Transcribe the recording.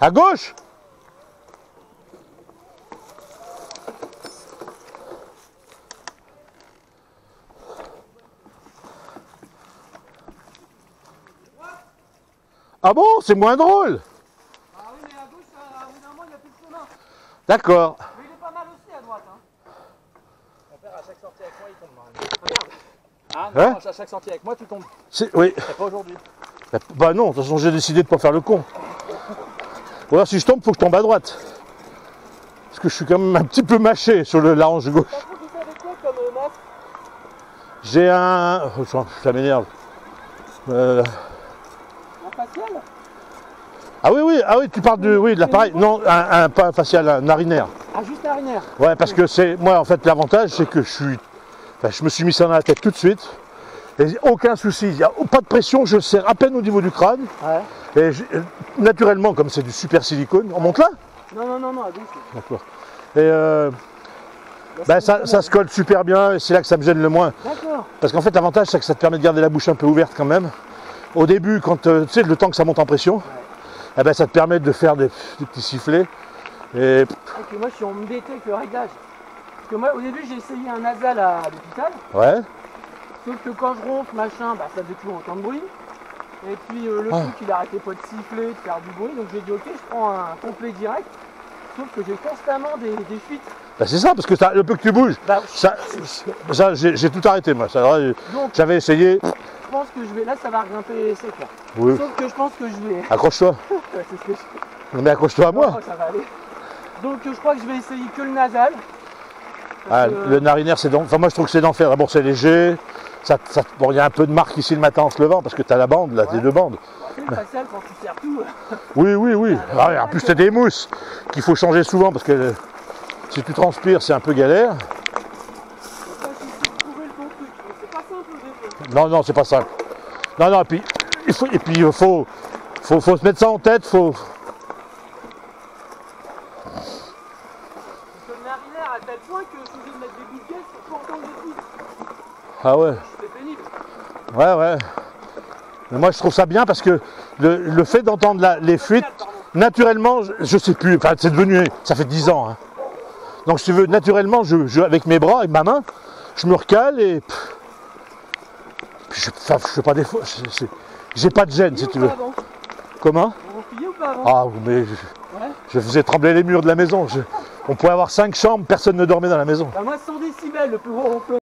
À gauche Ah bon, c'est moins drôle Ah oui, mais à gauche, à bout d'un moment, il n'y a plus de chemin. D'accord. Mais il est pas mal aussi à droite. Hein. Mon père, à chaque sortie avec moi, il tombe. Regarde. Ah Hein non, à chaque sortie avec moi, tu tombes. Oui. C'est pas aujourd'hui. Bah, non, de toute façon j'ai décidé de pas faire le con. Ou alors si je tombe, faut que je tombe à droite. Parce que je suis quand même un petit peu mâché sur le gauche. Avec quoi comme euh, J'ai un... oh, ça- ça m'énerve. Euh, Un facial? Ah oui, oui, ah oui, tu parles de, oui, de l'appareil. Non, un, un- pas un facial, un narinaire. Ah, juste narinaire. Ouais, parce que c'est... Moi, en fait, l'avantage, c'est que je suis... enfin, je me suis mis ça dans la tête tout de suite. Et aucun souci, il n'y a pas de pression, je le serre à peine au niveau du crâne. Ouais. Et je- naturellement, comme c'est du super silicone, on monte là Non, non, non, non, à gauche. D'accord. Et euh, bah, c'est ça, se colle super bien et c'est là que ça me gêne le moins. D'accord. Parce qu'en fait, l'avantage, c'est que ça te permet de garder la bouche un peu ouverte quand même. Au début, quand euh, tu sais, le temps que ça monte en pression, eh ben, ça te permet de faire des, des petits sifflets. Et moi, je suis embêté avec le réglage. Parce que moi, au début, j'ai essayé un nasal à l'hôpital. ouais, Sauf que quand je ronfle, machin, bah, ça fait toujours autant de bruit. Et puis euh, le Ah. truc, il arrêtait pas de siffler, de faire du bruit. Donc j'ai dit, ok, je prends un complet direct. Sauf que j'ai constamment des, des fuites. Bah, c'est ça, parce que ça- le peu que tu bouges, Bah, ça, ça, j'ai tout arrêté moi. Euh, J'avais essayé. je pense que je vais. Là, ça va regrimper sec. Là. Oui. Sauf que je pense que je vais. Accroche-toi. Ouais, je Mais accroche-toi à moi. ça va aller. Donc je crois que je vais essayer que le nasal. Ah, que, le narinaire, c'est d'en- enfin, moi je trouve que c'est d'enfer. D'abord, c'est léger. Ça, ça- bon, il y a un peu de marque ici le matin en se levant parce que tu as la bande, là, Ouais. les deux bandes. tu sais, le facial, quand tu serres tout. Oui, oui, oui. Ah ouais, en plus, c'est des mousses qu'il faut changer souvent parce que euh, si tu transpires, c'est un peu galère. Non, non, c'est pas simple. Non, non, et puis il faut, et puis, il faut, faut, faut se mettre ça en tête. Faut... À tel point que mettre des pour entendre. Ah ouais, C'est pénible. ouais, ouais. Mais moi, je trouve ça bien parce que le, le fait d'entendre les fuites, naturellement, je, je sais plus. Enfin, c'est devenu, ça fait 10 ans. hein. Donc, si tu veux, naturellement, je, je- avec mes bras, avec ma main, je me recale et. pff, puis je, enfin, je fais pas c'est- c'est- J'ai pas de gêne, si tu veux. Comment? ou pas Ah, mais je, Ouais. je faisais trembler les murs de la maison. On pouvait avoir cinq chambres, personne ne dormait dans la maison. Bah moi 100 décibels le plus gros.